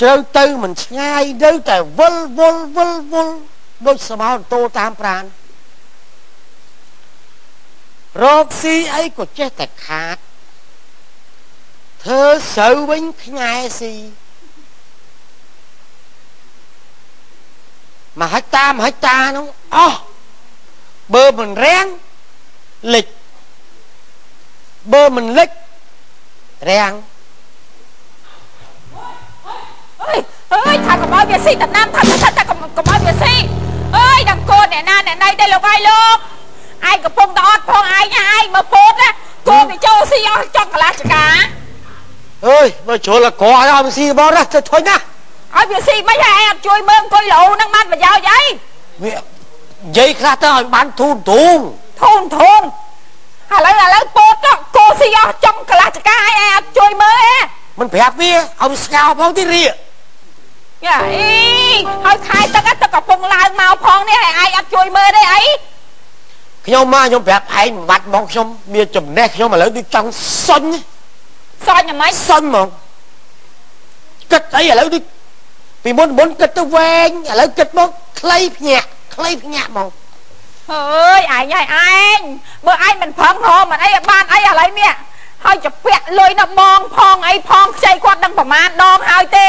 ជ្រៅទៅមិនឆ្ងាយនៅតែវិលវល់វិលវល់ដូចសមោតូតាមប្រានរកស៊ីអីក៏ចេះតែខាតធ្វើស្រូវវិញខ្ញែស៊ីមហិតាមហិតានោះអស់បើមិនរាំងលិចបើមិនលិចរាំង អើយអើយថាកុំឲ្យវាស៊ីតំណាំថាថាថាកុំកុំឲ្យវាស៊ីអើយដល់កូនអ្នកណាអ្នកណៃទេលោកហើយលោកឯងកំពុងតែអត់ផងឯងឯងមើលពោតណាកូនវាចូលស៊ីអស់ចង់កន្លះចកាអើយបើជ្រុលកឲ្យឲ្យស៊ីបងណាទៅធុញណាឲ្យវាស៊ីមិនហើយឯងអត់ជួយមើលអង្គុយលោនឹងបានប្រយោជន៍អីវានិយាយខ្លះទៅឲ្យបានធូនធូនធូនធូនឥឡូវឥឡូវពោតកូស៊ីអស់ចង់កន្លះចកាឯងអត់ជួយមើលឯងមិនប្រាប់វាឲ្យស្កោផងទីរៀ យ៉ាអីហើយខែទឹកទឹកកំពុងឡើងមកផងនេះហើយឯងអត់ជួយមើលទេអីខ្ញុំមកខ្ញុំប្រាប់ឯងបាត់មកខ្ញុំមានចំណេះខ្ញុំឥឡូវទីចង់សុញសុញហ្មងសុញហ្មងគិតអីឥឡូវទីពីមុនមុនគិតទៅវែងឥឡូវគិតមកខ្លីភ្ញាក់ខ្លីភ្ញាក់ហ្មងអើយឯងហើយឯងបើឯងមិនប្រឹងហមមិនអីបានអីឥឡូវនេះហើយជាពាក់លុយនៅបងផងអីផងខ្ចីគាត់ដឹងប្រមាណដងហើយទេ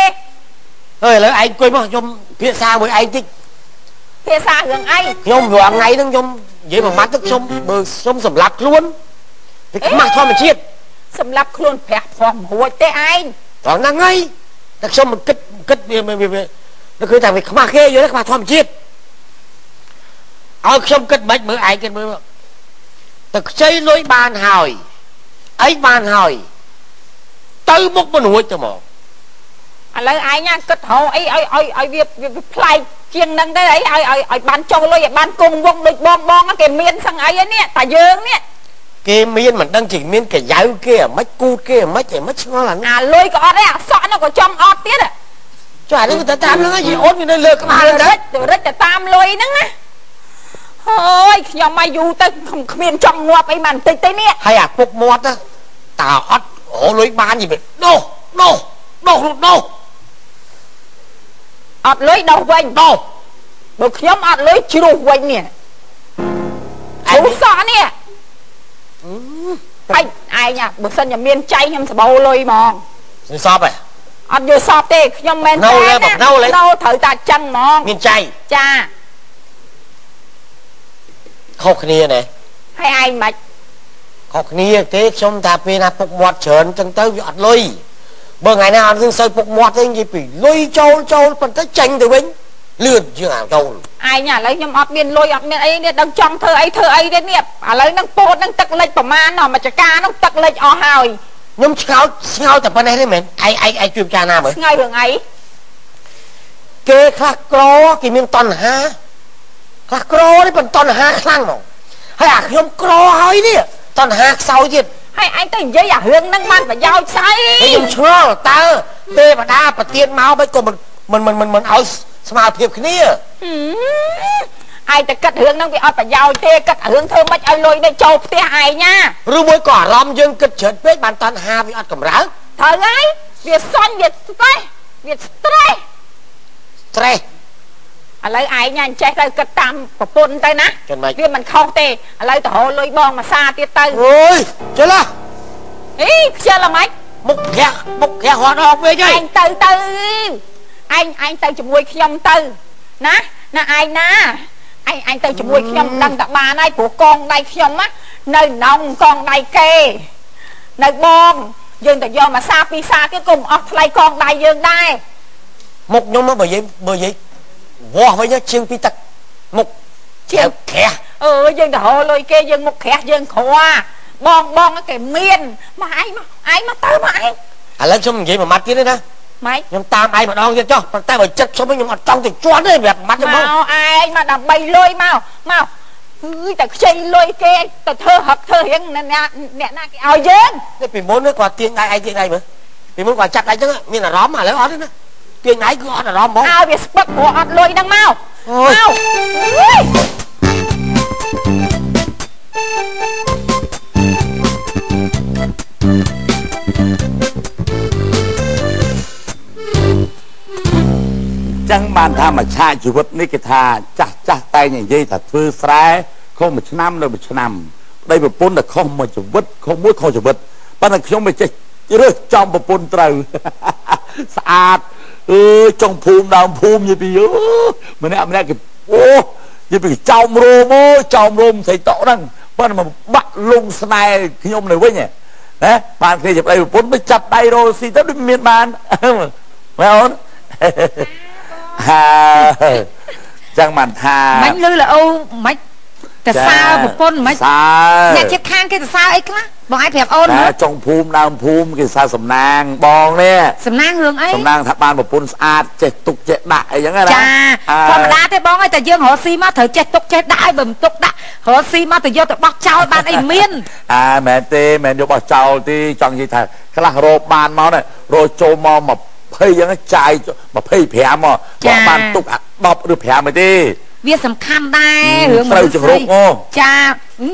អើយឥឡូវឯងអង្គុយមកខ្ញុំភាសាមួយឯងតិចភាសារឿងអីខ្ញុំរាល់ថ្ងៃហ្នឹងខ្ញុំនិយាយមួយម៉ាត់ទៅខ្ញុំបើខ្ញុំសម្លាប់ខ្លួនវាខ្មាស់ធម្មជាតិសម្លាប់ខ្លួនប្រះព្រោះរួចទេឯងត្រង់ហ្នឹងហើយតែខ្ញុំមិនគិតគិតវាវា nó cứ thằng việc khma khê vô đó khma thom chiết ឲ្យខ្ញុំគិតមិនមើលឯងគិតមើលតែខ្ចីលុយបានហើយអីបានហើយទៅមុខមិនរួចទៅមក ឥឡូវឯងគិតហៅអីឲ្យឲ្យឲ្យវាវាប្លែកជាងនឹងទៅអីឲ្យឲ្យឲ្យបានចុះលុយឲ្យបានគង់វងដូចបងបងគេមានសឹងអីនេះតែយើងនេះគេមានមិនដឹងជាមានកយ៉ៅគេអាម៉េចគូតគេអាម៉េចអាម៉េចឆ្ងល់អាអាលុយក៏អត់ដែរអាសក់នោះក៏ចង់អត់ទៀតចុះអានេះទៅតាមហ្នឹងយីអូនវានៅលើក្បាលរិចរិចទៅតាមលុយហ្នឹងណាហើយខ្ញុំមកយូរទៅគ្មានចង់ងាប់អីបានបន្តិចទេនេះហើយអាពុកមាត់តើអត់អូលុយបានយីដោះដោះដោះដោះ អត់លុយដោះវិញដោះបើខ្ញុំអត់លុយជ្រុះវិញនេះជ្រុះសក់នេះឯងឯងបើសិនជាមានចៃខ្ញុំសបោលុយហ្មងសពហ៎អត់យល់សពទេខ្ញុំមិនមែនទេណានៅត្រូវតែចឹងហ្មងមានចៃចាខុសគ្នាណែហើយឯងមិនខុសគ្នាទេខ្ញុំថាពេលណាពុកមាត់ច្រើនចឹងទៅវាអត់លុយ បើថ្ងៃណាអត់នឹងសូវពុកមាត់ទេនិយាយពីលុយចូលចូលប៉ុន្តែចាញ់ទៅវិញលឿនជាងអាចូលឯងឥឡូវខ្ញុំអត់មានលុយអត់មានអីនេះដឹងចង់ធ្វើអីធ្វើអីទេនេះឥឡូវហ្នឹងពោតហ្នឹងទឹកលិចប្រមាណមកចកាហ្នឹងទឹកលិចអស់ហើយខ្ញុំឆ្ងោតឆ្ងោតតែប៉ុណ្ណេះទេមែនឯងឯងឯងជួយពិចារណាមើលឆ្ងើរឿងអីគេខ្លះក្រគេមានតណ្ហាខ្លះក្រនេះប៉ុន្តែតណ្ហាខ្លាំងហ្មងហើយអាខ្ញុំក្រហើយនេះតណ្ហាខ្សោយទៀត ហើយឯងទៅនិយាយអារឿងហ្នឹងបានប្រយោជន៍ស្អីខ្ញុំឆ្ងល់តើទេវតាប្រទានមកមិនក៏មិនមិនមិនមិនឲ្យស្មើភាពគ្នាឯងតែគិតរឿងហ្នឹងវាអត់ប្រយោជន៍ទេគិតរឿងធ្វើម៉េចឲ្យលុយនេះចូលផ្ទះឯងណាឬមួយក៏អារម្មណ៍យើងគិតច្រើនពេកបានតណ្ហាវាអត់កម្រើកត្រូវហើយវាសន់វា stress វា stress stress ឥឡូវឯងញ៉ាំចេះទៅគិតតាមប្រពន្ធទៅណាវាមិនខុសទេឥឡូវទៅរលលុយបងមួយសាទៀតទៅអូយជិលអីខ្ជិលហ្មងមុខប្រាក់មុខប្រាក់រត់អស់វិញហើយឯងទៅទៅឯងឯងទៅជាមួយខ្ញុំទៅណាណាឯងណាឯងឯងទៅជាមួយខ្ញុំដឹងតែបានហើយព្រោះកងដៃខ្ញុំណានៅណងកងដៃគេនៅបងយើងទៅយកមកសាពីសាទៀតក៏មិនអស់ថ្លៃកងដៃយើងដែរមុខខ្ញុំបើនិយាយបើនិយាយ វាស់វិញជាងពីទឹកមុខជាងក្រាស់អើយើងទៅរលុយគេយើងមុខក្រាស់យើងខ្វះបងបងគេមានមកឯងមកឯងមកទៅមកឯងឥឡូវខ្ញុំនិយាយមួយម៉ាត់ទៀតទេណាម៉េចខ្ញុំតាមឯងម្ដងទៀតចុះប៉ុន្តែបើចិត្តខ្ញុំខ្ញុំអត់ចង់ទៅជន់ទេប្រាប់ម៉ាត់ទៅមកមកឯងមកដើម្បីលុយមកមកអើយតែខ្ចីលុយគេទៅធ្វើហឹកធ្វើរៀងអ្នកអ្នកណាគេឲ្យយើងតែពីមុនគាត់ទាញដៃឯងទាញដៃមើលពីមុនគាត់ចាប់ដៃចឹងមានអារម្មណ៍ឥឡូវអត់ទេណា ទាញដៃគឺអត់អារម្មណ៍ហ្មងឲ្យវាស្ពឹកព្រោះអត់លុយហ្នឹងមកមកចឹងបានថាមួយឆាកជីវិតនេះគេថាចាស់ចាស់តែងនិយាយថាធ្វើស្រែខុសមួយឆ្នាំនៅមួយឆ្នាំប្តីប្រពន្ធតែខុសមួយជីវិតខុសមួយខុសជីវិតប៉ុន្តែខ្ញុំមិនចេះរើសចំប្រពន្ធត្រូវស្អាត អើយចុងភូមិដើមភូមិនិយាយពីអូម្នាក់ម្នាក់គេអូនិយាយពីចោមរោមអូចោមរោមស្រីតក់ហ្នឹងប៉ុន្តែមកបាក់លងស្នេហ៍ខ្ញុំនៅវិញណាបានគ្នាជាប្តីប្រពន្ធមិនចាប់ដៃរោស៊ីទៅដូចមានបានមែនអូនហើយចឹងបានថាមិនលឺល្អមិន ទៅសើប្រពន្ធមិនសើអ្នកជិតខាងគេទៅសើអីខ្លះបងឯងប្រាប់អូនតែមើលចុងភូមិដើមភូមិគេសើសំណាងបងនេះសំណាងរឿងអីសំណាងថាបានប្រពន្ធស្អាតចេះទុកចេះដាក់អីចឹងណាចាធម្មតាទេបងអើយតែយើងរកស៊ីមកត្រូវចេះទុកចេះដាក់ឲ្យបើមិនទុកដាក់រកស៊ីមកទៅយកទៅបោះចោលបានអីមានអើមែនទេមែនយកបោះចោលទេចង់និយាយថាខ្លះរោបានមកណារោចូលមក20ចឹងចាយ25មកបងបានទុក10ឬ5ទេ វាសំខាន់ដែររឿងត្រូវចង្រុកហ៎ចា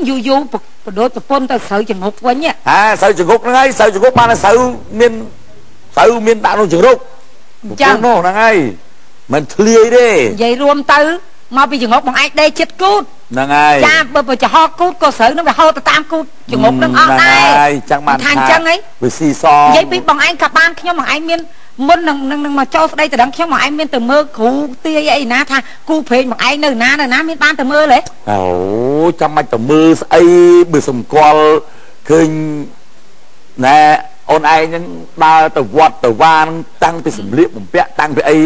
យូរយូរបដូតប្រពន្ធទៅស្រូវចង្រុកវិញហ៎ហាស្រូវចង្រុកហ្នឹងហើយស្រូវចង្រុកបានតែស្រូវមានស្រូវមានដាក់ក្នុងចង្រុកអញ្ចឹងប្រពន្ធនោះហ្នឹងហើយមិនធ្លាយទេនិយាយរួមទៅមកពីចង្រុកបងឯងដេកចិត្តគូតហ្នឹងហើយចាបើបើចំហគូតក៏ស្រូវនឹងវាហូរទៅតាមគូតចង្រុកនឹងអស់ដែរហើយចឹងបានថាអញ្ចឹងហីវាស៊ីសងនិយាយពីបងឯងក៏បានខ្ញុំបងឯងមាន មុននឹងនឹងនឹងមកចូលស្ដីតដឹងខ្ញុំបងឯងមានទៅមើលគ្រូទាយអីណាថាគូព្រេងបងឯងនៅណានៅណាមានបានទៅមើលទេអូចាំមិនទៅមើលស្អីបើសម្គាល់ឃើញណែ អូនឯងហ្នឹងដើរទៅវត្តទៅវានតាំងពីសម្លៀកបំពាក់តាំងពីអី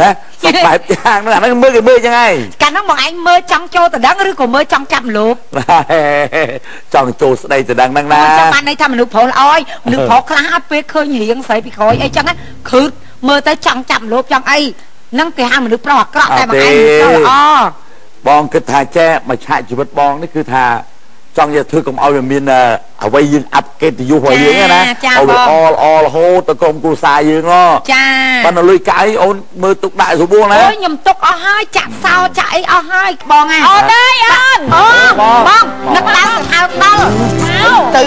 ណាសពបែបយ៉ាងហ្នឹងអាហ្នឹងមើលគេមើលចឹងហើយកាលនោះបងឯងមើលចង់ចូលទៅដឹងឬក៏មើលចង់ចាប់លោកចង់ចូលស្ដីទៅដឹងហ្នឹងណាចាំបានន័យថាមនុស្សប្រុសល្អយមនុស្សប្រុសខ្លះអត់ពេលឃើញរៀងស្រីពីក្រោយអីចឹងណាខឺតមើលទៅចង់ចាប់លោកចង់អីហ្នឹងគេហៅមនុស្សប្រុសអាក្រក់តែបងឯងមនុស្សប្រុសល្អបងគិតថាចេះមកឆាកជីវិតបងនេះគឺថា ចង់យកធ្វើកុំឲ្យវាមានអឺអ្វីយើងអាប់កិត្តិយសរបស់យើងហ្នឹងណាឲ្យវាល្អល្អរហូតទៅក្រុមគ្រួសារយើងហ៎ចាប៉ុន្តែលុយកាយអូនមើលទុកដាក់ស្រួលណាអូយខ្ញុំទុកអស់ហើយចាក់សោចាក់អីអស់ហើយបងហ่ะអូនអើយអូនអូបងបងនឹកឡើងទៅអើដល់មកទៅ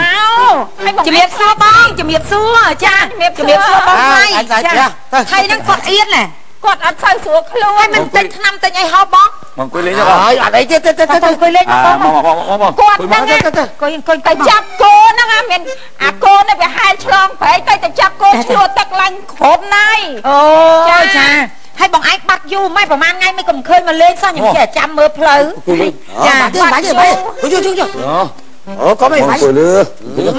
មកឲ្យបងជំរាបសួរបងជំរាបសួរចាជំរាបសួរជំរាបសួរបងអើហើយអញសាច់ចាទៅហើយហ្នឹងគាត់អៀនណា គាត់អត់សូវស្រួលខ្លួនហើយមិនទិញថ្នាំទិញអីហោបងមកអង្គុយលេងចុះបងហើយអត់អីទេទៅទៅទៅទៅទៅអង្គុយលេងអាបងមកមកមកមកគាត់អង្គុយហ្នឹងមកណាទៅទៅអង្គុយអង្គុយទៅទៅចាប់គោហ្នឹងអាមានអាគោនេះវាហែលឆ្លងព្រៃទៅទៅចាប់គោឆ្លោះទឹកឡើងគ្រប់ណៃអូចាចាហើយបងឯងបាត់យូរម៉េចប្រហែលថ្ងៃមិនក៏មិនឃើញមកលេងសោះខ្ញុំចេះចាំមើលផ្លូវចាចាបាច់ទេបាច់ទេបាច់ទេជួយជួយជួយអូអូក៏មិនមកបាច់អង្គុយលើ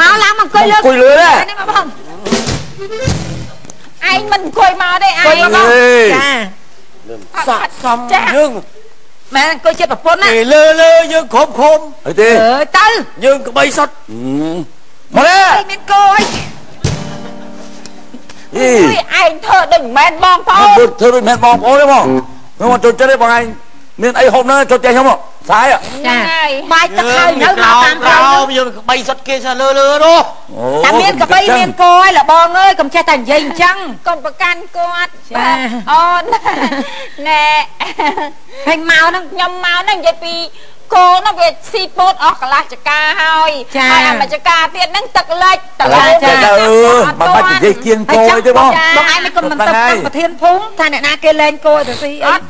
មកឡើងមកអង្គុយលើអង្គុយលើណានេះមកបង ឯងមិនអង្គុយមកទេឯអង្គុយងមកបងអេចាសក់សំចាយើងមែនអង្គុយចិត្តប្រពន្ធណាគេលើលើយើងគ្រប់ឃុំអីទេអើយទៅយើងក្បីសុតមកនេះអីមានគោអីអីអើយឯងធ្វើដូចមិនមែនបងប្អូមកនធ្វើធ្វើដូចមិនបងប្អូនទេបងខ្ញុំមកចូលចិត្តទេបងឯង មានអីហូបហ្នឹងចូលចិត្តខ្ញុំមកសាយចាហើយបាយទឹកហើយនៅក្រោតាមមក្រក្រោោមមយើងក្បីសុតគេសលើលើនោះអូតែមានកបីមានគោហើយលបងអើយកុំចេះតែនិយាយអញ្ចឹងកុំប្រកាន់គាត់ចាអូនណែហេងមកហ្នឹងខ្ញុំមកហ្នឹងនិយាយពី គោនោះវាស៊ីពោតអស់កន្លះចកាហើយចាហើយអាមួយចកាទៀតហ្នឹងទឹកលិចទឹកតែលិចចាអឺមិនបាច់និយាយគៀនគោទេបងបងឯងមិនក៏មិនទៅតាមប្រធានភូមិថាអ្នកណាគេលែងគោឲ្យទៅស៊ីអីអត់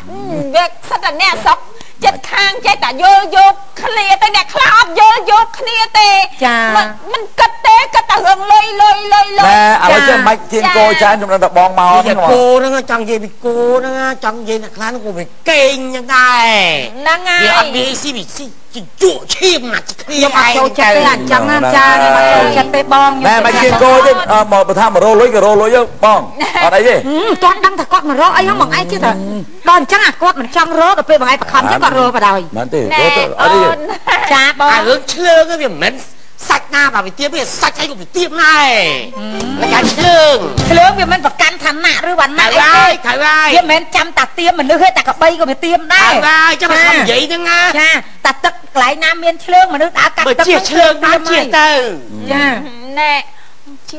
វាសិតតែអ្នកស្រុក ចិត្តខាងចេះតែយល់យកគ្នាទៅអ្នកខ្លះអត់យល់យកគ្នាទេចាមិនមិនគិតទេគិតតែរឿងលុយលុយលុយលុយណែឥឡូវចេះមិនបាច់គៀនគោច្រើនចំណុចតែបងមកនិហ្នឹងយាយគោហ្នឹងចង់និយាយពីគោហ្នឹងចង់និយាយអ្នកខ្លះហ្នឹងក៏វាកេងយ៉ាងដែរហ្នឹងហើវាអត់យមានស៊ីវាស៊ីជក់ឈាមណាស់គ្នាខ្ញុំអត់ចូលចិត្តទេអញ្ចឹងណាចាខ្ញុំអត់ចូលចិត្តទេបងណែមិនគៀនគោទេមកបើថាមករលុយក៏រលុយទៅបងអត់អីទេទាន់ដឹងថាគាត់មករកអីហ្នឹងបងឯងជឿថាដល់អញ្ចឹងអាគាត់មិនចង់រកដល់ពេលបងឯងបខំចឹងគាត់រកបណ្ដោយមែនទេណែរត់ទៅអអូត់អីទេនចាបងអារឿងឆ្លើងហ្នឹងវាមិនមែន សាច់ណាបាទវាទៀបវាសាច់អីក៏វាទៀបដែរតែការឆ្លើងភ្លើងវាមិនប្រកាន់ឋានៈឬវណ្ខៅណៈអីហើយទេខៅហើយវាមិនមែនចាំតាទៀមមនុស្សទេតែកបីក៏វាទៀមដែខៅរហើយចាំមកខំនិយាយហ្នឹងណាចាតែទឹកកន្លែងណាមានឆ្លើងមនុស្សដើរកាត់បើទឹកជាឆ្លើងទៀណាមជាហើយទៅចាណែជា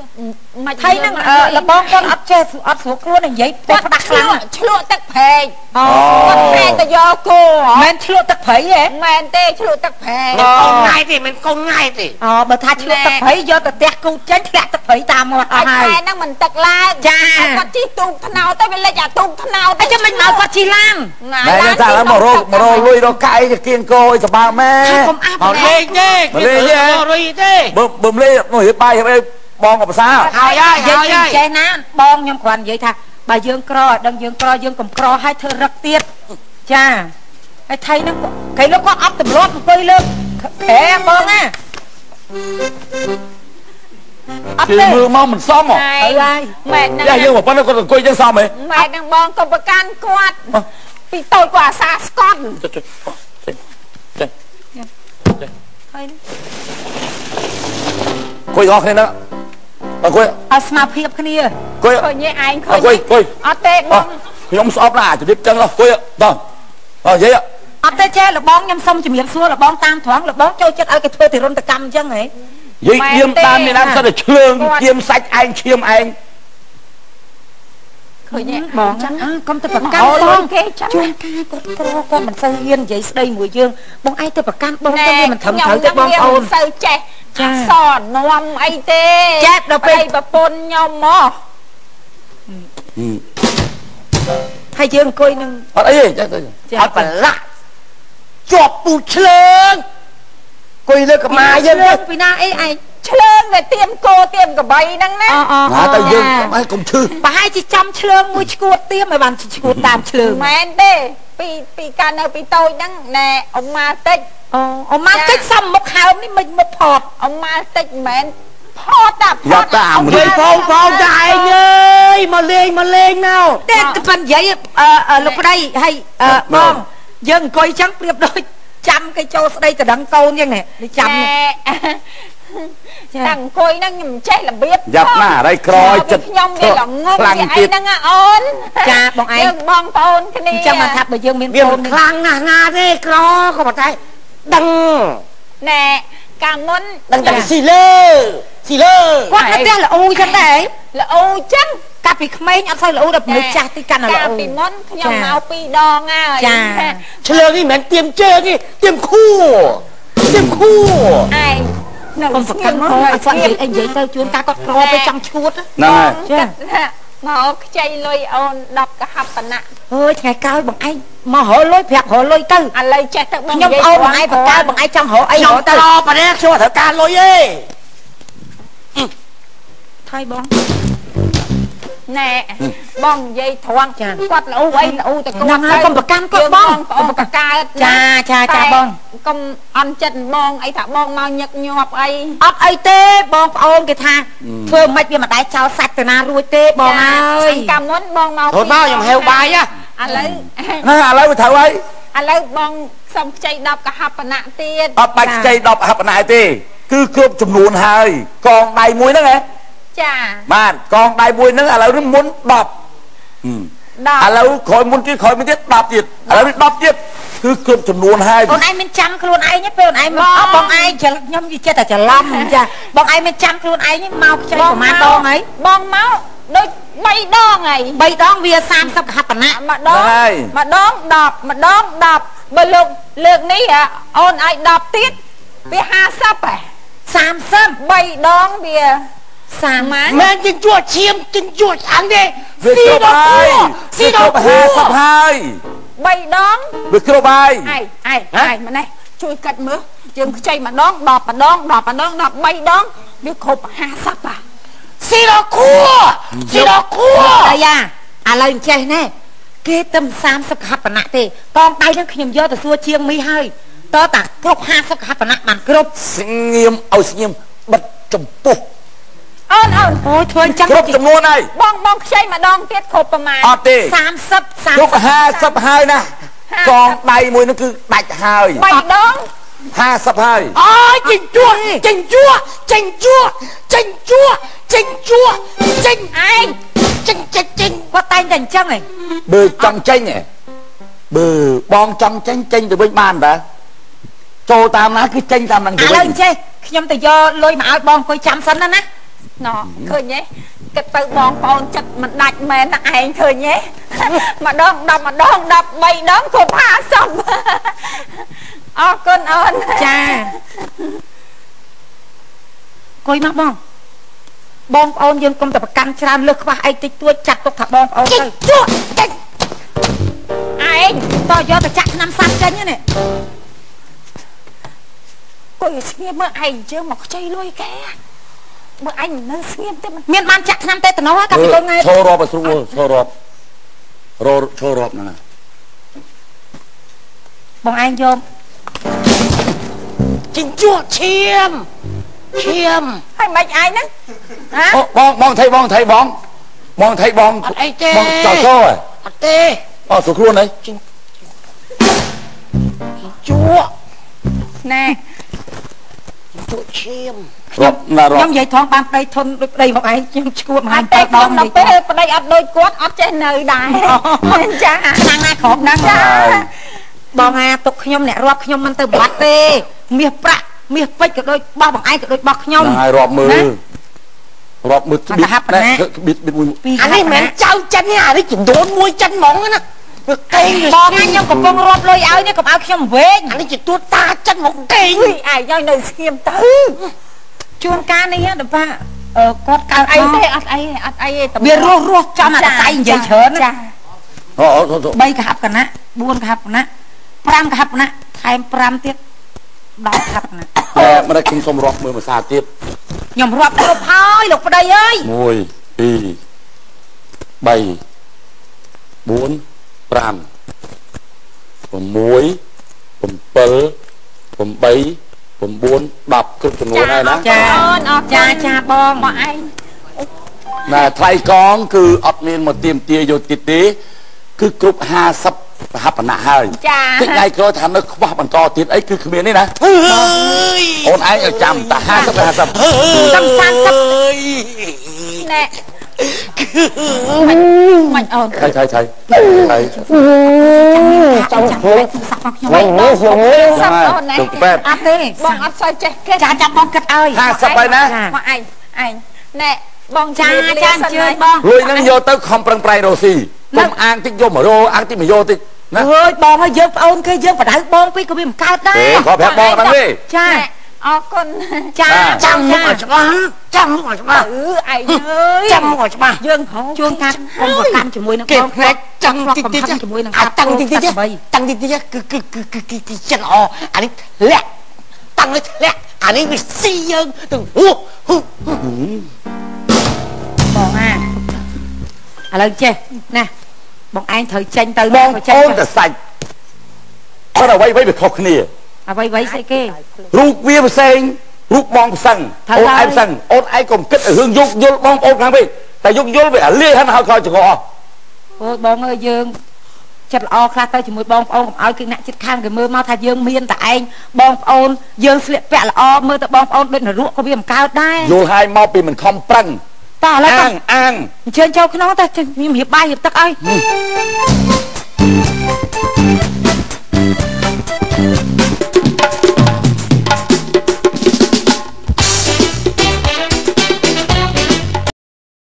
តិមិនថៃហ្នឹងអឺលបងគាត់អត់ចេះអត់ស្រួលខ្លួននិយាយតែគាត់ផ្ដាស់ឆ្លខ្លាំងក់ឆ្លក់ទឹកប្រេងអូគាត់ប្រេងទៅយកគោហ៎មិនឆ្លក់ទឹកព្រៃទេមែនទេឆ្លក់ទឹកប្រេងមិនកូនងាយទេមិនកូនងាយទេអូបើថាឆ្លក់ទឹកព្រៃយកទៅផ្ទះគូចេញធ្លាក់ទឹកព្រៃតាមមាត់អអាស់យហើខែយហ្នឹងមិនទឹកឡើងចាគាត់ជីទូកថ្នោតទៅវាលេចអាទូកថ្នោតអញ្ចឹងមិនមកគាត់ជីឡានងាយណែនឹងថាឡើងមករកមករកលុយរកកាយទៅគៀងកោឲ្យសបាម៉ែថាកុំអាប់មកលេងទេមកលេងទេរុយទេបើបើលេនោះរៀបបាយរៀបអី បងក៏ភាសាហើយហើយនិយាហើយយហើយចេះណាបងខ្ញុំគ្រាន់និយាយថាបើយើងក្រឲ្យដឹងយើងក្រយើងកំក្រឲ្យធ្វើរឹកទៀតចាហើយថៃហ្នឹងគេលោកគាត់អត់ទម្លាប់អង្គុយលើខែបងណាអត់គឺទេមើលមកមិនសមហ៎ហើយហើយម៉ែហ្នឹងយ៉ាយើងមកប៉ុណ្ណឹងគាត់អង្គុយចឹងសមហ៎ម៉ែនឹងបងកុំប្រកាន់គាត់អោះពីតូចគាត់អាសាស្កត់ហើយអង្គុយអស់គ្នាហ្នឹង អង្គុយឲ្យស្មារភាពគ្នាអង្គុយឃើញឯងឃើអង្គុយញអង្គុយអត់ទេបអោះងខ្ញុំស្អប់ណាស់ជំរាបចឹងអង្គុយតោះអោះនិយាយអត់ទេចេះលបងខ្ញុំសុំជំរាបសួរលបងតាមត្រង់លបងចូលចិត្តឲ្យគេធ្វើទិរន្តកម្មអញ្ចឹងហ៎និយាយយាមតាមនេះណាសិតតែឆ្លើងយាមសាច់ឯងឈាមឯង ឃើញឯងបងអើកុំទៅប្រកាន់អូបលុងយគេចឹងជួនកាលគាត់ក្រគាត់មិនសូវហ៊ាននិយាយស្ដីមួយយើងបងឯងទៅប្រកាន់បងទៅវាមិនត្រឹមត្រូវទេបងប្អូនខ្ញុំសូវចេះចាអក្សរនាំអីទេចេះដល់ពេលប្តីប្រពន្ធខ្ញុំមកហើយយើងអង្គុយនឹងអត់អីទេចេះទៅអត់ប្រឡាក់ជាប់ពូឆ្លើងគួយលើកម៉ាយើងលើទេកពីណាអីឯង ឆ្លើងតែទៀមគោទៀមកបីហ្នឹងណាអអណាទៅយើងកុំឲ្យកុំឈឺប្រហែលជាចំឆ្លើងមួយឈួតទៀមឲ្យបានឈួតតាមឆ្លើងមែនទេពីពីកាលនៅពីតូចហ្នឹងណែអ៊ំម៉ាតិចអូអូម៉ាតិចសំមុខហើមនេះមិនមុខផតអ៊ំម៉ាតិចមិនមែនផតតាផយ៉ាតតាអាមនិរៀយាយផងផងតែឯងអើយមកលេងមកលេងណៅតែប៉ិននិយាយអឺអឺលោកប្តីហើយអឺបងយើងអង្គុយចឹងប្រៀបដូចចាំគេចូលស្ដីតដឹងកូនចឹងនេះចាំណែចា តាំងអង្គុយហ្នឹងខ្ញុំចេះរបៀបយ៉ាប់ណាស់ហើយក្រោយចិត្តខ្ញុំវាល្ងងខ្លាំងវាអីទៀតហ្នឹងណាអូនចាបងឯងយើងបងប្អូនគ្នាអញ្ចឹងមកថាបើយើងមានវាកូមិននខ្លាំងណាស់ណាទេក្រក៏ប៉ុន្តែដឹងណែកាលមុនដឹងតែស៊ីលើស៊ីលើគាត់នៅផ្ទះល្អចឹងដែរល្អចឹងកាលពីក្មេងអត់សូវល្អដល់មនុស្សចាស់ទីកាន់តែកាល្អលពីមុនខ្ញុំចាមកពីរដងហើយចាឆ្លើងនេះមិនមែនទៀមជើងទេទៀមខួរទៀមខួរឯង នៅកុំប្រកាន់មកអត់គាត់និយាយអីនិយាយទៅជួនកាលគាត់ក្រទៅចង់ឈួតហ្នឹងហើយចាចាមកខ្ចីលុយអូន10កហបណៈអើយថ្ងៃក្រោយបងឯងមករលុយប្រាប់រលុយទៅឥឡូវចេះទៅបងខ្ញុំអូនបងឯងបកកាលបងឯងចង់រកអីខ្ញុំរកតទៅបប៉ានេះខ្ញុំអត់ត្រូវការលុយទេថៃបង ណែបងនិយាយត្រង់ចាគាត់ល្អអីល្អតែគាត់ហ្នឹងហើយកុំប្រកាន់គាត់បងប្អូនបកកើតណាចាចាចាបងកុំអន់ចិត្តបងអីថាបងមកញឹកញាប់អីអត់អីទេបងប្អូនគេថាធ្វើមិនវាមិនដែរចោលសាច់ទៅណារួចទេបងអើយកាលមុនបងមករត់មកខ្ញុំហៅបាយហ៎ឥឡូវណាឥឡូវវាត្រូវហើយឥឡូវបងសុំខ្ចី10កហបណៈទៀតអត់បាច់ខ្ចី10ហបណែទេគឺគ្រប់ចំនួនហើយកងដៃមួយហ្នឹងហ៎ ចាបាទកងដៃមួយហ្នឹងឥឡូវនេះមុន10 10ឥឡូវក្រោយមុនទៀតក្រោយមុនទៀត10ទៀតឥឡូវនេះ10ទៀតគឺគ្រប់ចំនួនហើយអូនឯងមានចាំខ្លួនឯងទេពេលអូនឯងមកអស់បងឯងច្រខ្ញុំនិយាយចិត្តតែច្រឡំចាបងឯងមានចាំខ្លួនឯងទេមកខ្ចីប្រហែលដងហើយបងមកដូច3ដងហើយ3ដងវា30កហបណៈម្ដងម្ដង10ម្ដង10បើលើកលើកនេះហ៎អូនឲ្យ10ទៀតវា50ហ៎30 3ដងវា 30ម៉ានមែនជិញជួឈាមជិញជួឆ្អាំងទេវាគ្រប់ហើយវាគ្រប់50ហើយ3ដងវាគ្រប់ហើយឯងឯងឯងម្នេះជួយកាត់មើលយើងខ្ចីម្ដង10ម្ដង10ម្ដង10 3ដងវាគ្រប់50ហ៎ស៊ីដល់ខួរស៊ីដល់ខួរតែយ៉ាឥឡូវអញ្ចេះណែគេទៅ30កហបណៈទេកងដៃនឹងខ្ញុំយកទៅសួរជាងមីហើយតើតាគ្រប់50កហបណៈបានគ្រប់ស្ងៀមឲ្យស្ងៀមបិទចំពោះ អូនអូនអូយធ្វើអញ្ចឹងគ្រប់ចំនួនហើយបងបងខ្ចីម្ដងទៀតគ្រប់ប្រមាណអត់ទេ30 30គ្រប់50ហើយណាកងដៃមួយហ្នឹងគឺដាច់ហើយ3ដង50ហើយអើយជិញជួជិញជួជិញជួជិញជួជិញជួជិញឯងជិញជិញជិញគាត់តែងតែអញ្ចឹងហ៎បើចង់ចេញហ៎បើបងចង់ចេញចេញទៅវិញបានតាចូលតាមណាគឺចេញតាមហ្នឹងទៅឥឡូវវិញអញ្ចេះខ្ញុំទៅយកលុយមកឲ្យបងអង្គុយចាំសិនណាណា ណ៎ឃើញទេគិតទៅបងប្អូនចិត្តមិនដាច់មែនណាឯងឃើញទេម្ដង10ម្ដង13ដងគ្រប់50អរគុណអូនចាគួយមកបងបងប្អូនយើងកុំតែប្រកាន់ច្រើនលើសខ្វះអីតិចតួចចាត់ទុកថាបងប្អូនទៅជក់ចេញឯងតោះយកទៅចាក់ឆ្នាំសាប់ចេញហ្នឹងនេះគួយស្ងៀមមើលឯងជើងមកខ្ចីលុយគេ មើលឯងនៅស្ងៀមទេមិនមានបានចាក់ឆ្នាំតេតាណូសកាលពីកូនថ្ងៃឈររាប់ឲ្យស្រួលឈររាប់រោឈររាប់ហ្នឹងណាបងឯងយកជីងជក់ឈាមឈាមហើយមិនឯងហ្នឹងហ៎អូបងបងថៃបងថៃបងបងថៃបងអត់អីទេបងចោលចោលហ៎អត់ទេអត់ស្រួលខ្លួនហីជក់ណែជក់ឈាម រាប់ណារាប់ខ្ញុំនិយាយថងបានប្តីធន់ដូចប្តីមកឯងខ្ញុំឈួតមកអឯងត់តែទេដខ្ញុំងដល់និយាយពេលប្តីអត់ដូចគាត់អត់ចេះនៅដែរចាឆ្នាំណាក្រោកហ្នឹងចាបងអាទុកខ្ញុំអ្នករាប់ខ្ញុំមិនទៅបាត់ទេមាសប្រាក់មាសពេជ្រក៏ដូចបោះបងឯងក៏ដូចបោះខ្ញុំហ្នឹងហើយរាប់មើលណារាប់មើលអត់ទៅហាប់ប៉ុណ្ណាប៊ីតប៊ីតមួយពីរអានេះមិនមែនចៅចិនទេអានេះចំនួនមួយចិនហ្មងណាវាកេងបងឯងខ្ញុំកំពុងរាប់លុយឲ្យនេះកុំឲ្យខ្ញុំវែងអានេះជាទួតាចិនហ្មងកេងអើយឯងឲ្យនៅស្ងៀមទៅ ជួនកាលនេះដល់ប៉ាអឺគាត់កើតអីអីទេទេអត់អីអត់អីទេវារស់រស់ចំអាស័យនិយាយច្រើនចាណាអូអូអូ3កហាប់កណៈ4កហាប់កណៈ5កហាប់កណៈថែម5ទៀត10កហាប់កណៈតែមិនได้ខ្ញុំសុំរាប់មើលភាសាទៀតខ្ញុំរាប់គ្រប់ហើយលោកប្តីអើយ1 2 3 4 5 6 7 8 9 10 គ្រប់ចំនួនហើយណាចាអូនអរចាចាបងមកឯងណាថ្លៃកង គឺអត់មានមកទៀមទាយកទៀតទេ គឺគ្រប់50ប្រហបណៈហើយចាតិចថ្ងៃក្រោយថានៅខ្វះបន្តទៀតអីគឺគ្មានទេណាអើយអូនឯងឲ្យចាំតែ50ទៅ50ចាំ30ណែ មិនអូនថៃថៃថៃថៃចាំចាំទៅសាប់មកខ្ញុំមិនមើលខ្ញុំមើលសាប់អូនណែជុំបែបអត់ទេបងអត់សូវចេះគិតចាចាំបងគិតឲ្យ50ហើយណាមកឯងឯងណែបងចាជំរាបលាចាអសិនញ្ជើញហើយបងលុយហ្នឹងយកទៅខំប្រឹងប្រែងរកស៊ីកុំអាងតិចយកមករោអាងតិចមកយកតិចណាអើយបងហើយយើងប្អូនគេយើងបដៅបងពេកក៏វាមិនកើតដែរទេខំប្រាប់បងហ្នឹងទេចាណែ អរគុណចាចាំមុខឲ្យច្បាស់ចាំមុខឲ្យច្បាស់អឺឯងអើយចាំមុខឲ្យច្បាស់យើងហៅជួនកាលកុំប្រកាន់ជាមួយនឹងគេបងផ្នែកចាំតិចតិចជាមួយនឹងអាតាំងតិចតិចបីតាំងតិចតិចគឺគឺគឺគឺគឺគឺចិត្តល្អអានេះលាក់តាំងនេះលាក់អានេះវាស៊ីយើងទៅហូហូបងអាឥឡូវចេះណាបងឯងត្រូវចេញទៅបងក៏ចេញអូនតែសាច់ប៉ុន្តែអ្វីអ្វីវាខុសគ្នា អ្វីអ្វីស្អីគេរូបវាផ្សេងរូបបងផ្សឹងថាអូនឡើឯយងផ្សឹងអូនឯងកុំគិតឲ្យរឿងយោគយល់បងប្អូនខាងវិញតែយោគយល់វាអាលាយហ្នឹងហើយក្រោយចង្អល់អូយបងអើយយើងចិត្តល្អខ្លះទៅជាមួយបងប្អូនកុំឲ្យគឺអ្នកចិត្តខាងគេមើលមកថាយើងមានតែឯងបងប្អូនយើងស្លៀកពាក់ល្អមើលទៅបងប្អូនដូចនរកក៏វាមិនកើតដែរយល់ហើយមកពីមិនខំប្រឹងតោះឥឡូវអាងអាងអញ្ជើញចូលក្នុងតែខ្ញុំរៀបបាយរៀបទឹកឲ្យ